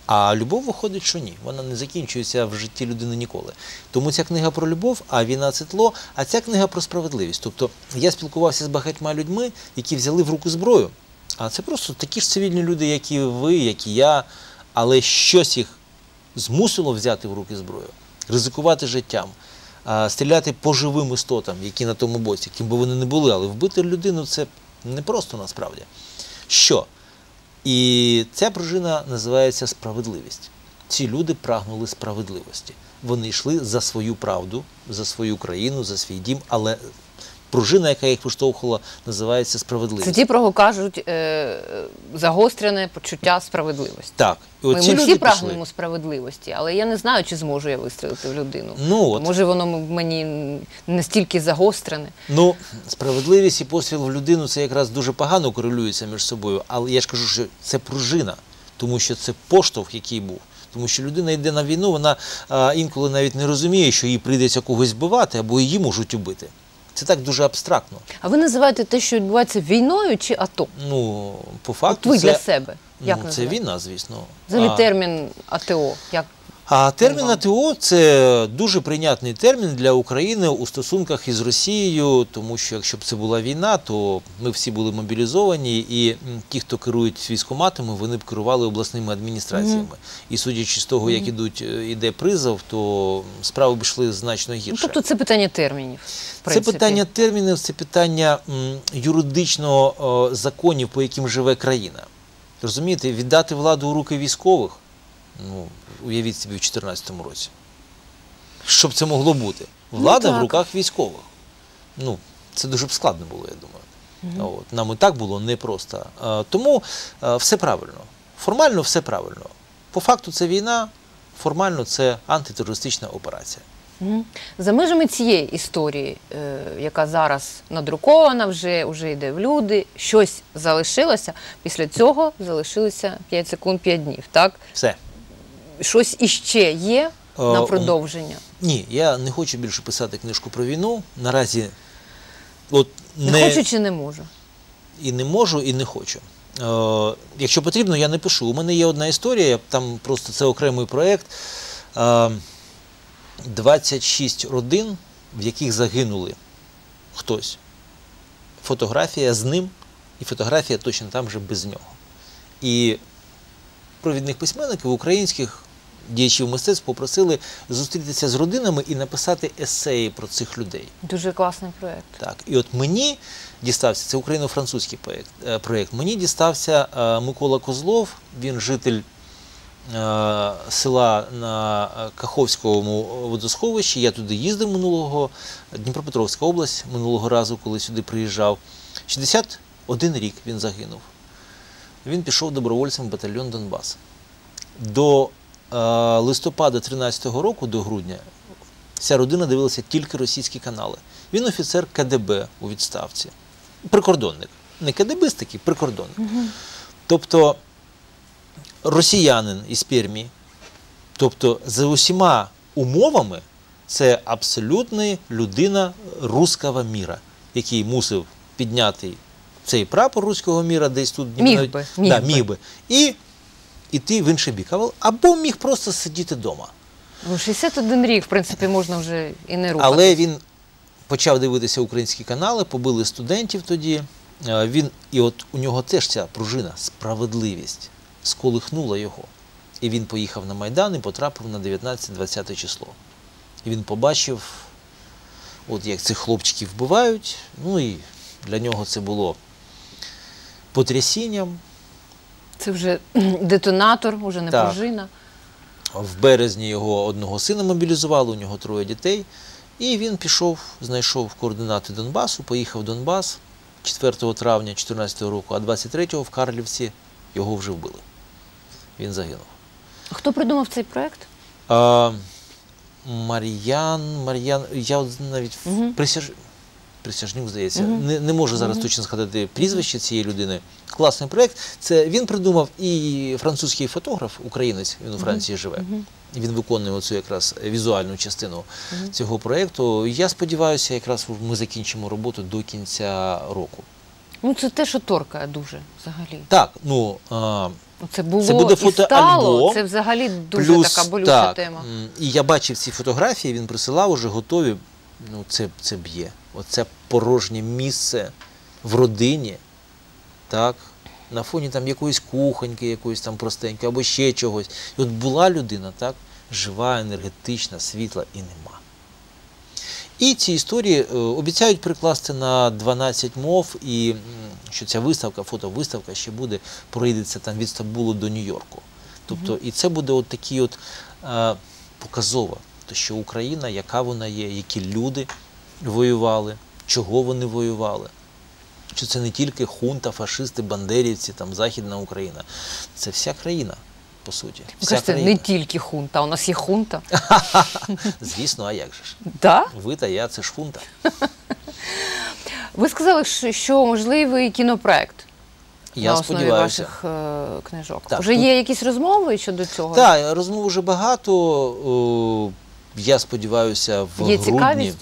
А любов виходить, що ні. Вона не закінчується в житті людини ніколи. Тому ця книга про любов, а війна це тло, а ця книга про справедливість. Тобто я спілкувався з багатьма людьми, які взяли в руку зброю. А це просто такі ж цивільні люди, як і ви, як і я, але щось їх змусило взяти в руки зброю, ризикувати життям, стріляти по живим істотам, які на тому боці, ким би вони не були, але вбити людину це не просто насправді. Що? І ця пружина називається справедливість. Ці люди прагнули справедливості. Вони йшли за свою правду, за свою країну, за свій дім, але пружина, яка їх виштовхувала, називається справедливість. Це ті, про кого кажуть е, загострене почуття справедливості. Так, і Ми, ми всі пішли. прагнемо справедливості, але я не знаю, чи зможу я вистрілити в людину. Ну, от. Може, воно мені настільки загострене. Ну, справедливість і постріл в людину це якраз дуже погано корелюється між собою. Але я ж кажу, що це пружина, тому що це поштовх, який був. Тому що людина йде на війну, вона а, інколи навіть не розуміє, що їй прийдеться когось вбивати або її можуть убити. Це так дуже абстрактно. А ви називаєте те, що відбувається війною чи АТО? Ну, по От факту, ви це, для себе. Як ну, це війна, звісно. Взагалі А- термін АТО. Як А термін? АТО це дуже прийнятний термін для України у стосунках із Росією, тому що якщо б це була війна, то ми всі були мобілізовані, і ті, хто керують військоматами, вони б керували обласними адміністраціями. І судячи з того, як ідуть е, іде призов, то справи б йшли значно ну, гірше. тобто це питання термінів. Це питання термінів, це питання м, юридично е, законів, по яким живе країна. Розумієте, віддати владу у руки військових, ну, уявіть собі в 2014 році. Що б це могло бути? Влада Ну, в руках військових. Ну, це дуже б складно було, я думаю. От, нам і так було непросто. Е, Тому е, все правильно. Формально все правильно. По факту це війна, формально це антитерористична операція. Мгм. За межами цієї історії, е, яка зараз надрукована, вже, вже йде в люди, щось залишилося. Після цього залишилося 5 секунд 5 днів. Так? Все. Щось іще є на Е, продовження. Ні, я не хочу більше писати книжку про війну. Наразі от Не, не, хочу чи не можу. і не можу, і не хочу. Е, якщо потрібно, я не пишу. У мене є одна історія, там просто це окремий проєкт. Е, 26 родин, в яких загинули хтось. Фотографія з ним, і фотографія точно там же без нього. І провідних письменників українських діячів мистецтв попросили зустрітися з родинами і написати есеї про цих людей. Дуже класний проєкт. Так, і от мені дістався, це україно-французький проєкт, е, проєкт. Мені дістався е, Микола Козлов, він житель е, села на Каховському водосховищі. Я туди їздив минулого, Дніпропетровська область, минулого разу, коли сюди приїжджав. 61 рік він загинув. Він пішов добровольцем в батальйон Донбас. До листопада 13-го року, до грудня, вся родина дивилася тільки російські канали. Він офіцер КДБ у відставці. Прикордонник. Не КДБ такий, прикордонник. Тобто росіянин із Пермі, тобто за усіма умовами, це абсолютна людина руського міра, який мусив підняти цей прапор руського міра десь тут. Міг би, міг да, би. міг би. І йти в інший бік. Або- міг просто сидіти вдома. Ну, 61 рік, в принципі, можна вже і не рухати. Але він почав дивитися українські канали, побили студентів тоді. Е, Він, і от у нього теж ця пружина, справедливість, сколихнула його. І він поїхав на Майдан і потрапив на 19-20 число. І він побачив, от як цих хлопчиків вбивають. Ну і для нього це було потрясінням. Це вже детонатор, вже не Так. пружина. В березні його одного сина мобілізували, у нього троє дітей. І він пішов, знайшов координати Донбасу, поїхав в Донбас 4 травня 2014 року, а 23-го в Карлівці його вже вбили. Він загинув. Хто придумав цей проект? А, Мар'ян, Мар'ян, я навіть Мгм. присяж... присяжнюк, здається, Мгм. не, не можу зараз Мгм. точно сказати прізвище цієї людини. Класний проєкт. Це він придумав і французький фотограф, українець, він у Франції живе. Він виконує оцю якраз візуальну частину цього проєкту. Я сподіваюся, якраз ми закінчимо роботу до кінця року. Ну це те, що торкає дуже взагалі. Так, ну а, Це було Це буде фотоальбом, Це взагалі дуже плюс, така болюча так, тема. І я бачив ці фотографії, він присилав уже готові. Ну, це, це б'є. Оце порожнє місце в родині, так, на фоні там якоїсь кухоньки, якоїсь там простенької, або ще чогось. І от була людина, так, жива, енергетична, світла і нема. І ці історії е, обіцяють прикласти на 12 мов, і що ця виставка, фотовиставка ще буде, пройдеться там від Стамбулу до Нью-Йорку. Тобто, і це буде от такі от е, показово, то що Україна, яка вона є, які люди воювали, чого вони воювали. Що це не тільки хунта, фашисти, бандерівці, там Західна Україна. Це вся країна, по суті. Вся кажете, країна. не тільки хунта, у нас є хунта. Звісно, а як же ж? Да? Ви та я це ж хунта. Ви сказали, що- можливий кінопроект Я на основі сподіваюся. ваших е, книжок. Так, Уже тут- є якісь розмови щодо цього? Так, розмов вже багато. Я сподіваюся, в Є грудні,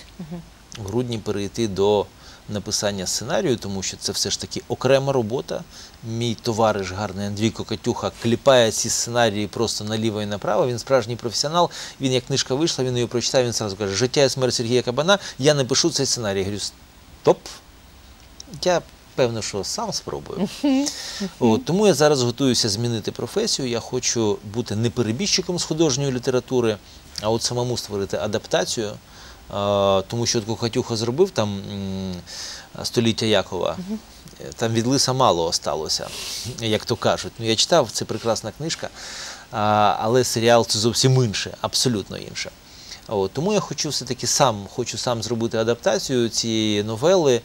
в грудні перейти до написання сценарію, тому що це все ж таки окрема робота. Мій товариш гарний Андрій Кокатюха кліпає ці сценарії просто наліво і направо. Він справжній професіонал. Він як книжка вийшла, він її прочитав, він зразу каже, життя і смерть Сергія Кабана, я не пишу цей сценарій. Я говорю, стоп. Я певно, що сам спробую. От, тому я зараз готуюся змінити професію. Я хочу бути не перебіжчиком з художньої літератури, а от самому створити адаптацію. Тому що от Кохатюха зробив там століття Якова. Там від лиса мало осталося, як то кажуть. Ну, я читав, це прекрасна книжка, але серіал це зовсім інше, абсолютно інше. От, тому я хочу все-таки сам, хочу сам зробити адаптацію цієї новели.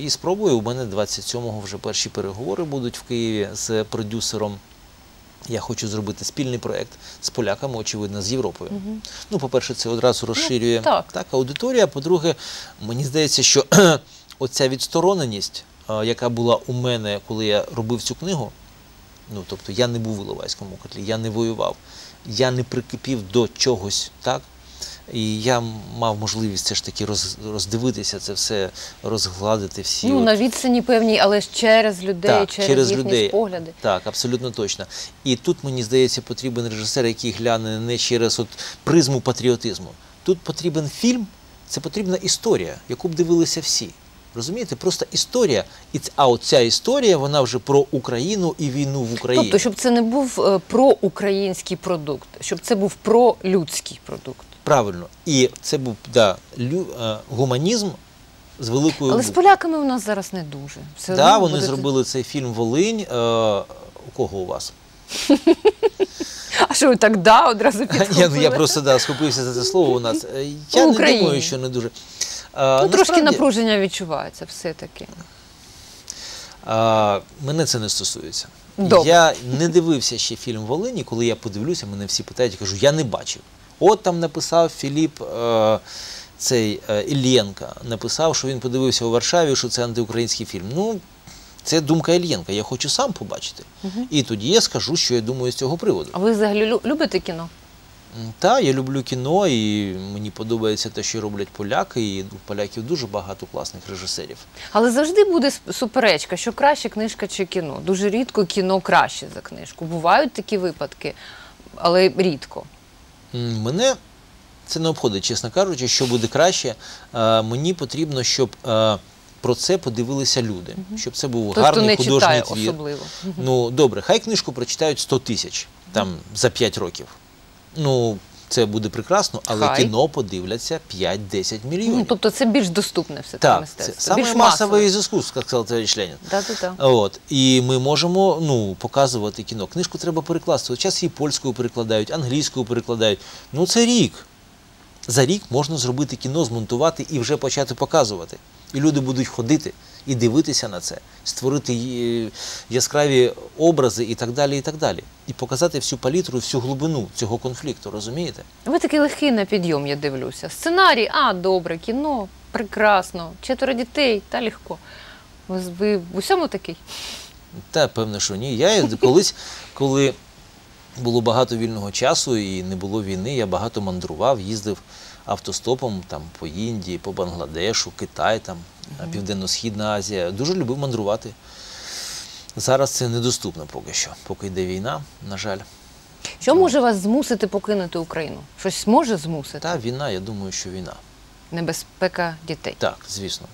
І спробую. У мене 27-го вже перші переговори будуть в Києві з продюсером. Я хочу зробити спільний проєкт з поляками, очевидно, з Європою. Ну, по-перше, це одразу розширює так. аудиторія. А по-друге, мені здається, що оця відстороненість, яка була у мене, коли я робив цю книгу, ну тобто я не був у Іловайському котлі, я не воював, я не прикипів до чогось, так? І я мав можливість все ж таки роз, роздивитися це все, розгладити всі. Ну, от- на відстані певній, але ж через людей, так, через, через їхні людей. погляди. Так, абсолютно точно. І тут, мені здається, потрібен режисер, який гляне не через от призму патріотизму. Тут потрібен фільм, це потрібна історія, яку б дивилися всі. Розумієте? Просто історія. І а от ця історія, вона вже про Україну і війну в Україні. Тобто, щоб це не був е, проукраїнський продукт, щоб це був пролюдський продукт. Правильно. І це був да, лю, е, гуманізм з великою Але з поляками у нас зараз не дуже. Все Да, вони буде- зробили цей фільм Волинь. Е, у кого у вас? А що ви так да одразу Я, ну, підхопили? я просто да, схопився за це слово у нас. Е, Я не думаю, що не дуже. Ну, трошки насправді, напруження відчувається все-таки. а, мене це не стосується. Добре. Я не дивився ще фільм Волині, коли я подивлюся, мене всі питають, я кажу, я не бачив. От там написав Філіп е, цей е, Іллєнка, написав, що він подивився у Варшаві, що це антиукраїнський фільм. Ну, це думка Ільєнка, я хочу сам побачити. І тоді я скажу, що я думаю з цього приводу. А ви взагалі любите кіно? М, Та, я люблю кіно, і мені подобається те, що роблять поляки, і у поляків дуже багато класних режисерів. Але завжди буде суперечка, що краще книжка чи кіно. Дуже рідко кіно краще за книжку. Бувають такі випадки, але рідко. Мене це не обходить, чесно кажучи, що буде краще. Е, Мені потрібно, щоб е, про це подивилися люди, щоб це був Той, гарний не художній твір. особливо. Ну, добре, хай книжку прочитають 100 тисяч там за 5 років. Ну, це буде прекрасно, але Хай. кіно подивляться 5-10 мільйонів. Ну, тобто це більш доступне все це мистецтво. саме більш масове із іскусств, як сказав товариш Ленін. Да, да, да. От і ми можемо ну показувати кіно. Книжку треба перекласти. От час її польською перекладають, англійською перекладають. Ну це рік. за рік можна зробити кіно, змонтувати і вже почати показувати. І люди будуть ходити і дивитися на це, створити е, яскраві образи і так далі, і так далі. І показати всю палітру, всю глибину цього конфлікту, розумієте? Ви такий легкий на підйом, я дивлюся. Сценарій, а, добре, кіно, прекрасно. Четверо дітей, та легко. Ви, ви в усьому такий? Та певно, що ні. Я колись, коли було багато вільного часу і не було війни, я багато мандрував, їздив автостопом там по Індії, по Бангладешу, Китай, там, Південно-Східна Азія. Дуже любив мандрувати. Зараз це недоступно поки що, поки йде війна, на жаль. Що може вас змусити покинути Україну? Щось може змусити? Та війна, я думаю, що війна. Небезпека дітей. Так, звісно.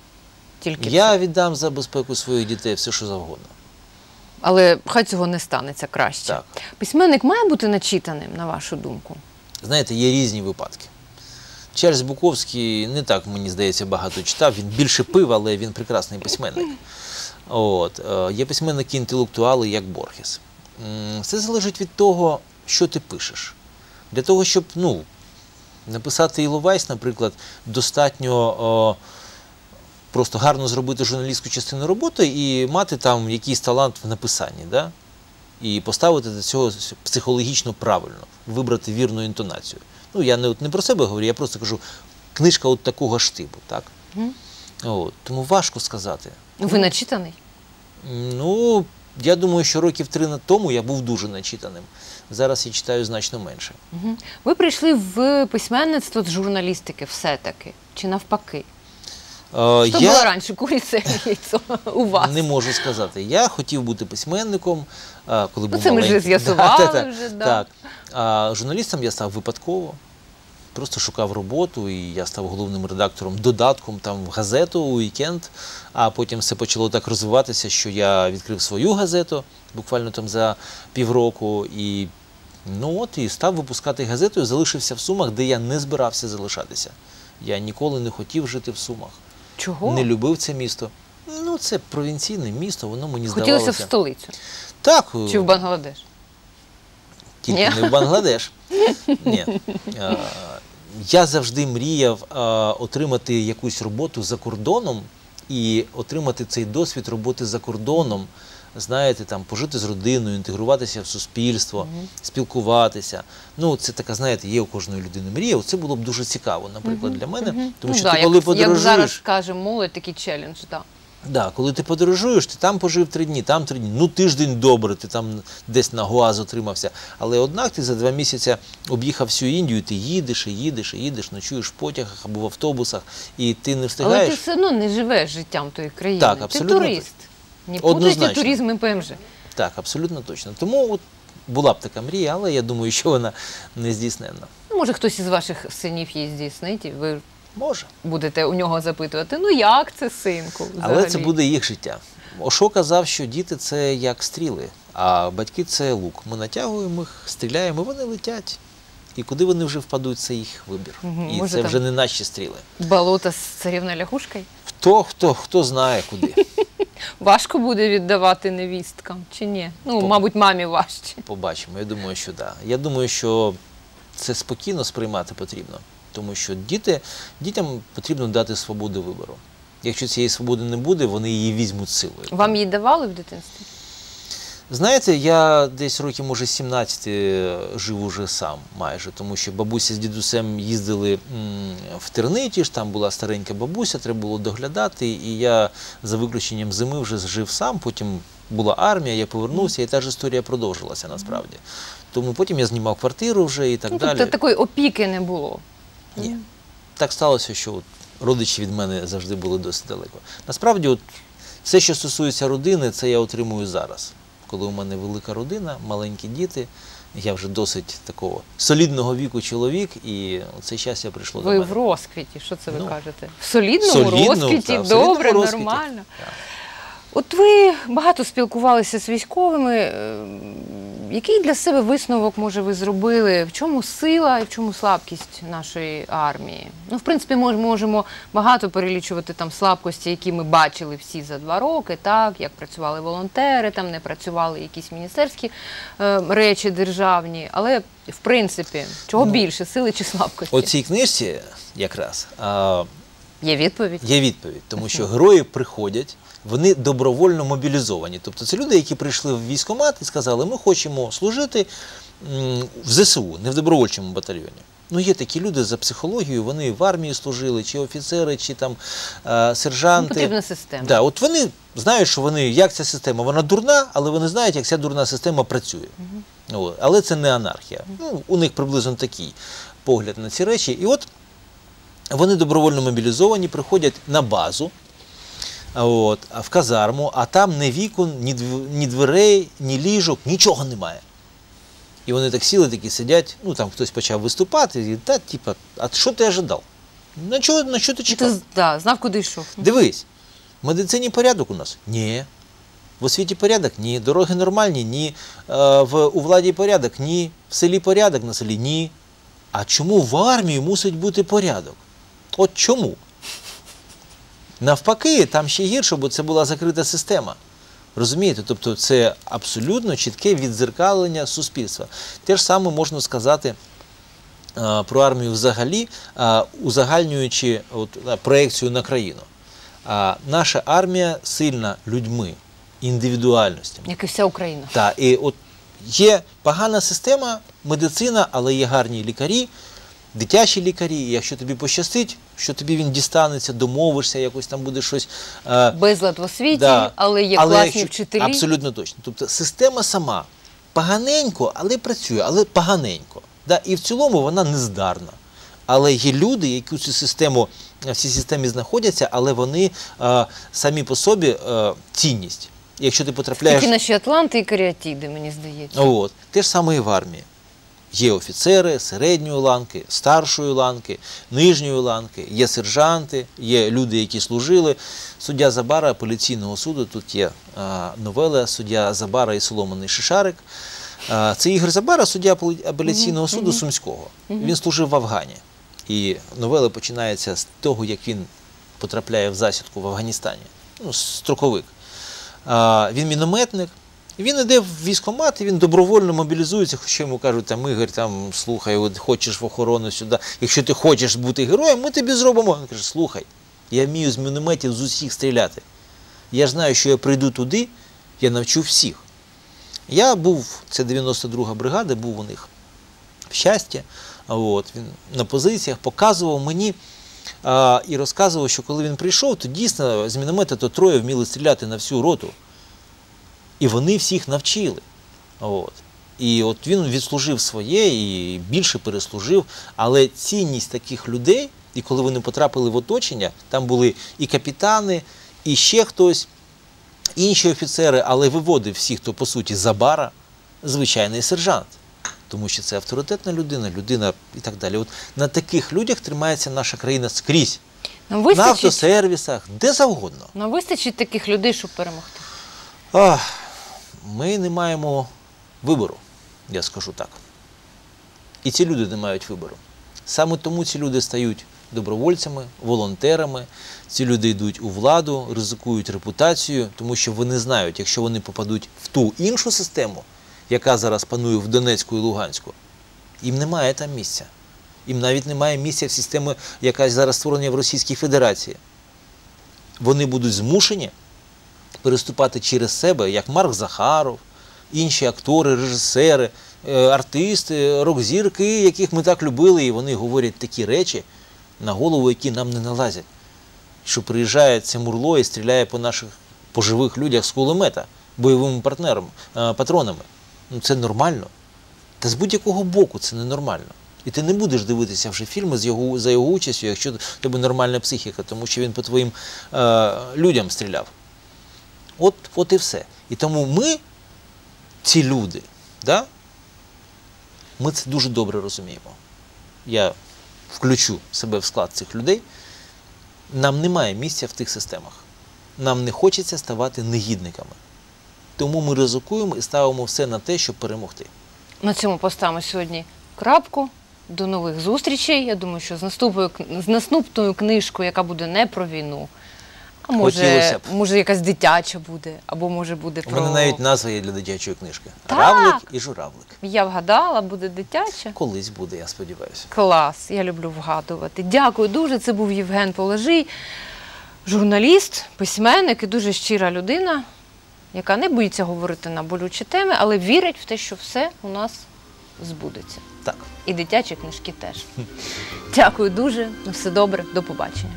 Тільки Я це. віддам за безпеку своїх дітей все, що завгодно. Але хай цього не станеться краще. Так. Письменник має бути начитаним, на вашу думку. Знаєте, є різні випадки. Чарльз Буковський не так, мені здається, багато читав. Він більше пив, але він прекрасний письменник. От. е, Є письменники інтелектуали, як Борхес. Все залежить від того, що ти пишеш. Для того, щоб ну, написати Іловайс, наприклад, достатньо о, просто гарно зробити журналістську частину роботи і мати там якийсь талант в написанні. Да? і поставити до цього психологічно правильно, вибрати вірну інтонацію. Ну, я не, от не про себе говорю, я просто кажу, книжка от такого ж типу, так? Мгм. От, тому важко сказати. Ви начитаний? Ну, я думаю, що років три на тому я був дуже начитаним. Зараз я читаю значно менше. Ви прийшли в письменництво з журналістики все-таки. Чи навпаки? Е, Що я було раніше, куриця і яйцо у вас? не можу сказати. Я хотів бути письменником, коли був Ну, це ми вже з'ясували Да-да-да. вже, да. Так. А журналістом я став випадково. Просто шукав роботу, і я став головним редактором додатком там в газету «Уікенд», а потім все почало так розвиватися, що я відкрив свою газету буквально там за півроку. І ну от і став випускати газету і залишився в Сумах, де я не збирався залишатися. Я ніколи не хотів жити в Сумах. Чого? Не любив це місто. Ну, це провінційне місто, воно мені Хотілося в столицю Так, чи в Бангладеш? тільки Ні? не в Бангладеш. Ні. Е, Я завжди мріяв е, отримати якусь роботу за кордоном і отримати цей досвід роботи за кордоном. Знаєте, там пожити з родиною, інтегруватися в суспільство, спілкуватися. Ну, це така, знаєте, є у кожної людини мрія. Це було б дуже цікаво, наприклад, для мене. Тому ну, що да, ти як, коли як подорожуєш. зараз каже молодь, такий челендж, так. Да, коли ти подорожуєш, ти там пожив три дні, там три дні. Ну тиждень добре, ти там десь на Гуаз отримався. Але однак ти за два місяці об'їхав всю Індію, ти їдеш і їдеш і їдеш, ночуєш в потягах або в автобусах, і ти не Але встигаєш. ти все одно не живеш життям тої країни. Так, ти турист. Не путайте туризм і ПМЖ. Так, абсолютно точно. Тому от була б така мрія, але я думаю, що вона не здійсненна. Ну, може, хтось із ваших синів її здійснить, і ви Може. будете у нього запитувати, ну як це, синку? Але це буде їх життя. Ошо казав, що діти це як стріли, а батьки це лук. Ми натягуємо їх, стріляємо, і вони летять. І куди вони вже впадуть, це їх вибір. Мгм, І може, це вже не наші стріли. Болото з царівною ляхушкою? Хто, хто, хто знає куди. Важко буде віддавати невісткам чи ні? Ну, По- мабуть, мамі важче. Побачимо. Я думаю, що так. Да. Я думаю, що це спокійно сприймати потрібно. Тому що діти, дітям потрібно дати свободу вибору. Якщо цієї свободи не буде, вони її візьмуть силою. Вам її давали в дитинстві? Знаєте, я десь років, може, 17 жив уже сам майже, тому що бабуся з дідусем їздили в Терниті, ж там була старенька бабуся, треба було доглядати, і я за виключенням зими вже жив сам, потім була армія, я повернувся, і та ж історія продовжилася насправді. Тому потім я знімав квартиру вже і так ну, далі. тобто такої опіки не було. Ні. Так сталося, що от родичі від мене завжди були досить далеко. Насправді, от, все, що стосується родини, це я отримую зараз. Коли у мене велика родина, маленькі діти, я вже досить такого солідного віку чоловік, і цей час я прийшло Ви до в розквіті, що це ви Ну, кажете? В солідному солідному, розквіті, так, в солідному добре, розквіті. нормально. Так. От ви багато спілкувалися з військовими. Е, Який для себе висновок, може, ви зробили? В чому сила і в чому слабкість нашої армії? Ну, в принципі, ми можемо багато перелічувати там слабкості, які ми бачили всі за два роки, так, як працювали волонтери, там не працювали якісь міністерські е, речі державні. Але в принципі, чого Ну, більше, сили чи слабкості? У цій книжці якраз а, Є відповідь? є відповідь, тому що герої приходять, вони добровольно мобілізовані. Тобто це люди, які прийшли в військкомат і сказали, ми хочемо служити в ЗСУ, не в добровольчому батальйоні. Ну, є такі люди за психологією, вони в армії служили, чи офіцери, чи там е, Ну, сержанти. потрібна система. Да, от вони знають, що вони, як ця система, вона дурна, але вони знають, як ця дурна система працює. От. Але це не анархія. Ну, у них приблизно такий погляд на ці речі. І от вони добровольно мобілізовані, приходять на базу, а от, а в казарму, а там ні вікон, ні, дв- ні дверей, ні ліжок, нічого немає. І вони так сіли, такі сидять, ну там хтось почав виступати, і та, типа, а що ти ожидав? На чого, на що ти чекав? Ти да, знав, куди йшов. Дивись, в медицині порядок у нас? Ні. В освіті порядок? Ні. Дороги нормальні? Ні. Е, в, у владі порядок? Ні. В селі порядок на селі? Ні. А чому в армії мусить бути порядок? От чому? Навпаки, там ще гірше, бо це була закрита система. Розумієте? Тобто це абсолютно чітке віддзеркалення суспільства. Те ж саме можна сказати е, про армію взагалі, е, узагальнюючи от, е, проекцію на країну. А наша армія сильна людьми, індивідуальностями. Як і вся Україна. Так, і от є погана система, медицина, але є гарні лікарі, дитячі лікарі. Якщо тобі пощастить, що тобі він дістанеться, домовишся, якось там буде щось. е, Безлад в освіті, Да. але є Але класні якщо- вчителі. Абсолютно точно. Тобто система сама поганенько, але працює, але поганенько. Да? І в цілому вона нездарна. Але є люди, які в цю систему, в цій системі знаходяться, але вони е, самі по собі е, цінність. Якщо ти потрапляєш. Тільки наші Атланти і Каріатіди, мені здається. От. Те ж саме і в армії. Є офіцери середньої ланки, старшої ланки, нижньої ланки, є сержанти, є люди, які служили. Суддя Забара апеляційного суду, тут є новела суддя Забара і Соломоний Шишарик. Це Ігор Забара, суддя апел- апеляційного суду Сумського. Він служив в Афгані. І новела починається з того, як він потрапляє в засідку в Афганістані. Ну, строковик. Він мінометник. Він іде в військкомат, він добровольно мобілізується, хоча йому кажуть, там Ігор, там, слухай, от хочеш в охорону сюди, якщо ти хочеш бути героєм, ми тобі зробимо. Він каже, слухай, я вмію з мінометів з усіх стріляти. Я знаю, що я прийду туди, я навчу всіх. Я був, це 92-га бригада, був у них в щастя. От, він на позиціях показував мені а, і розказував, що коли він прийшов, то дійсно з міномета то троє вміли стріляти на всю роту. І вони всіх навчили. От. І от він відслужив своє і більше переслужив. Але цінність таких людей, і коли вони потрапили в оточення, там були і капітани, і ще хтось, інші офіцери, але виводив всіх, хто по суті забара, звичайний сержант. Тому що це авторитетна людина, людина і так далі. От на таких людях тримається наша країна скрізь. Нам На автосервісах, де завгодно. нам вистачить таких людей, щоб перемогти. Ах, ми не маємо вибору, я скажу так. І ці люди не мають вибору. Саме тому ці люди стають добровольцями, волонтерами, ці люди йдуть у владу, ризикують репутацію, тому що вони знають, якщо вони попадуть в ту іншу систему, яка зараз панує в Донецьку і Луганську, їм немає там місця. Їм навіть немає місця в системі, яка зараз створена в Російській Федерації. Вони будуть змушені переступати через себе, як Марк Захаров, інші актори, режисери, е, артисти, рок-зірки, яких ми так любили, і вони говорять такі речі на голову, які нам не налазять. Що приїжджає це мурло і стріляє по наших по живих людях з кулемета, бойовими партнерами, е, патронами. Ну це нормально. Та з будь-якого боку це ненормально. І ти не будеш дивитися вже фільми з його, за його участю, якщо в тебе нормальна психіка, тому що він по твоїм е, людям стріляв. От, от і все. І тому ми, ці люди, да, ми це дуже добре розуміємо. Я включу себе в склад цих людей. Нам немає місця в тих системах. нам не хочеться ставати негідниками. Тому ми ризикуємо і ставимо все на те, щоб перемогти. На цьому поставимо сьогодні крапку. До нових зустрічей. Я думаю, що з наступною, з наступною книжкою, яка буде не про війну, а може, Хотілося б. може якась дитяча буде, або може буде У про. мене навіть назва є для дитячої книжки. Так. Равлик і журавлик. Я вгадала, буде дитяча. Колись буде, я сподіваюся. Клас, я люблю вгадувати. Дякую дуже. Це був Євген Положий, журналіст, письменник і дуже щира людина, яка не боїться говорити на болючі теми, але вірить в те, що все у нас збудеться. Так. І дитячі книжки теж. Дякую дуже. На все добре. До побачення.